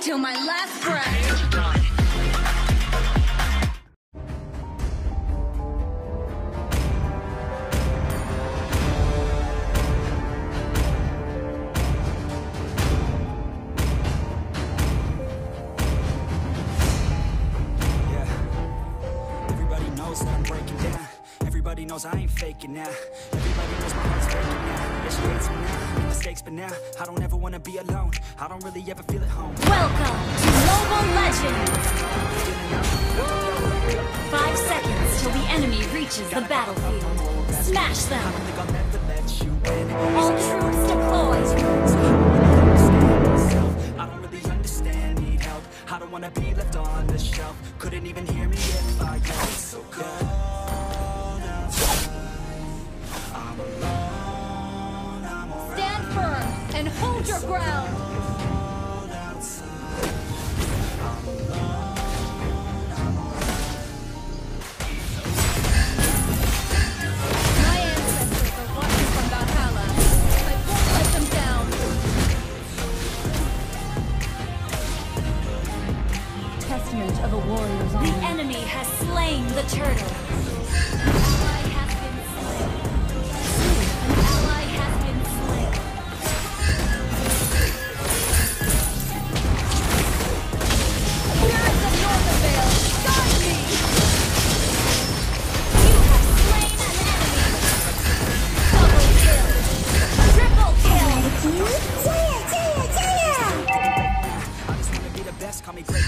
till my last breath. Everybody knows I ain't faking now. Everybody knows my heart's faking now. Yeah, she hates me now mistakes, but now I don't ever wanna be alone. I don't really ever feel at home. Welcome to Global Legends! Five seconds till the enemy reaches the battlefield. Smash them! All troops deployed!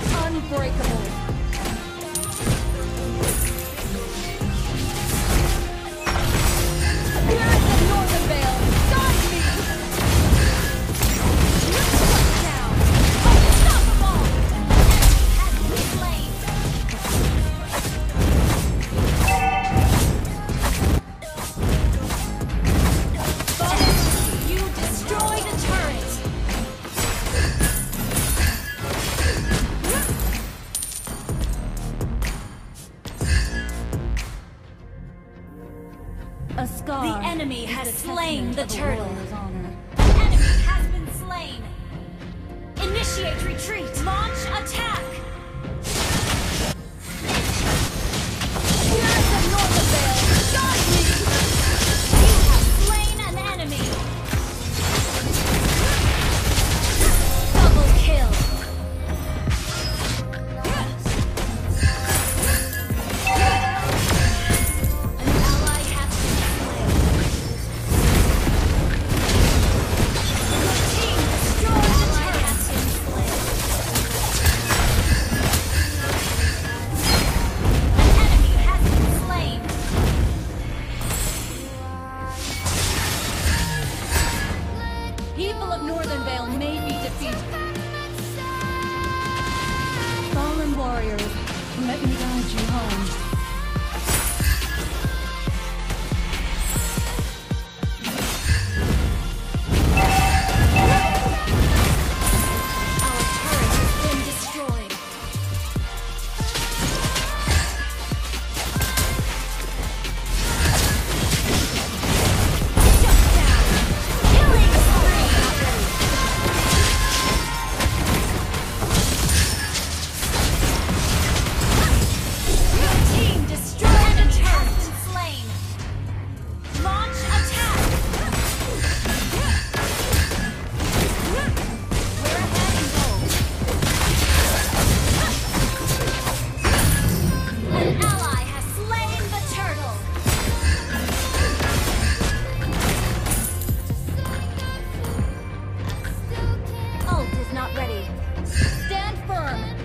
but unbreakable. turtle. An enemy has been slain. Initiate retreat. Launch attack. Northern Vale may be defeated. Fallen warriors, let me guide you home.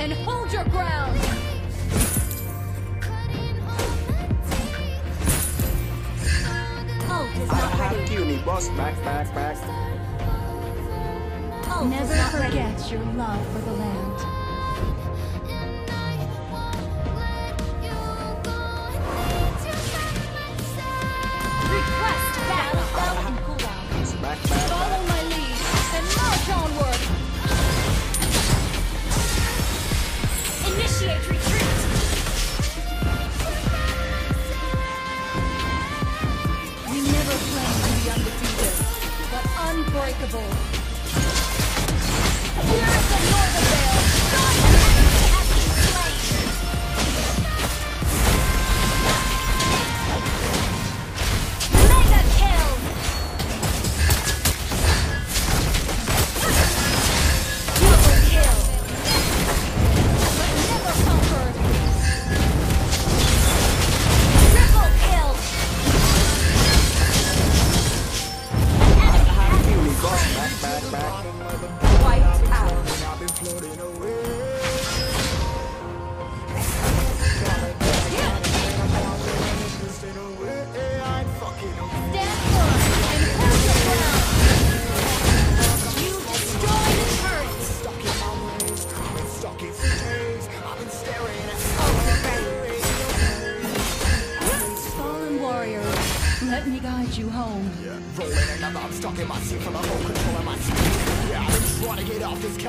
And hold your ground. Ult is I not have ready. you, boss. Back, back, back. Never forget your love for the land. Unbreakable.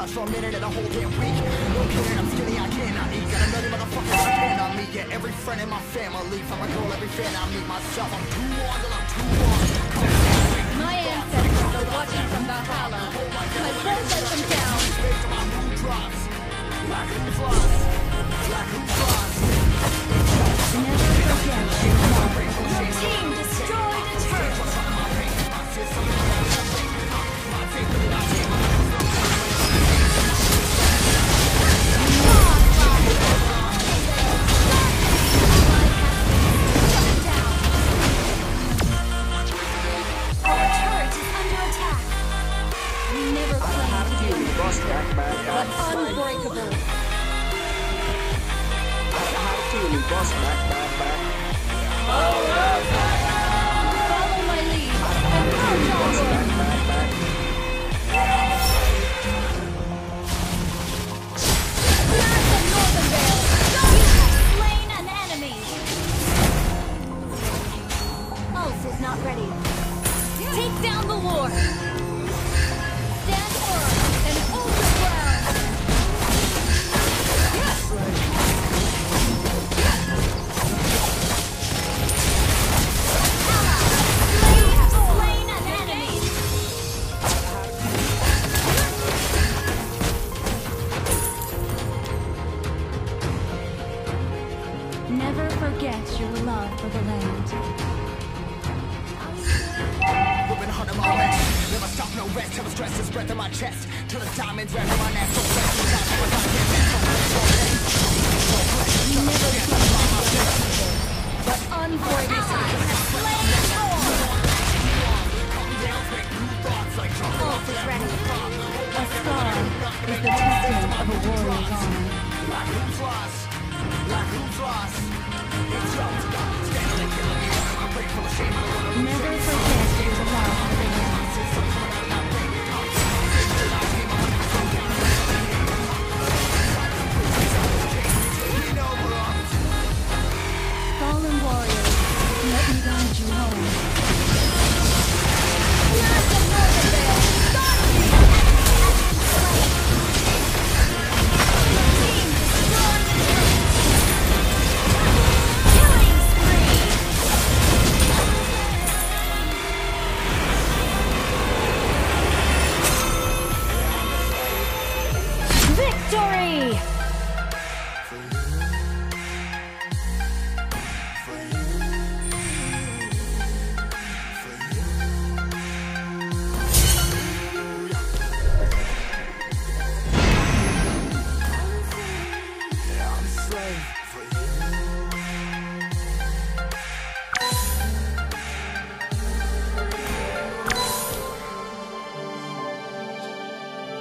Couch for a minute and a whole damn week. No kidding, I'm skinny, I cannot eat. Got a million motherfuckers depend on me. Yeah, every friend in my family. From my girl, every fan I meet myself. I'm too on till I'm too on. My ancestors are watching from Valhalla. I won't let them down. Based on my mood drops. Black who flies. Black who flies. Never forget your love. Need boss. Back, back, back. Follow my lead back, back, back. Not ready. Take down the Lord. Breath in my chest. Till the diamonds wrapped in my neck. So fresh, so tight, so I can't get but Thor. Ult is ready. A scar is the testament of a warrior's honor.